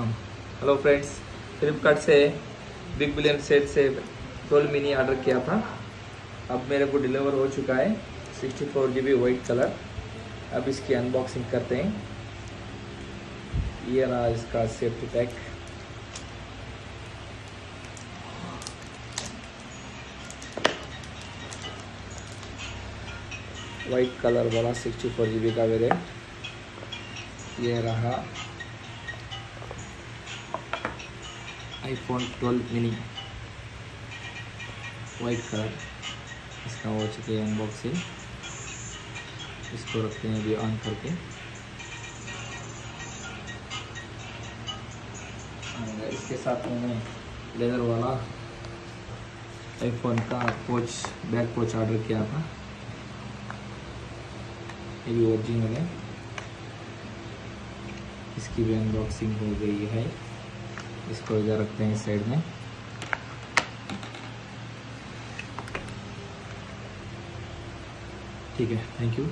Hello friends Flipkart से big billion set से twelve mini order किया था। अब मेरे को डिलीवर हो चुका है sixty four G B white colour अब इसकी अनबॉक्सिंग करते हैं। ये रहा इसका सेफ्टी पैक वाइट कलर वाला सिक्सटी फोर जी बी का वेरियंट ये रहा। आईफोन 12 मिनी वाइट कलर इसका हो चुके है अनबॉक्सिंग इसको रखते हैं अभी ऑन करके. इसके साथ मैंने लेदर वाला आईफोन का पोच बैक पोच ऑर्डर किया था. ये भी ओरिजिनल है. इसकी भी अनबॉक्सिंग हो गई है. इसको इधर रखते हैं साइड में। ठीक है थैंक यू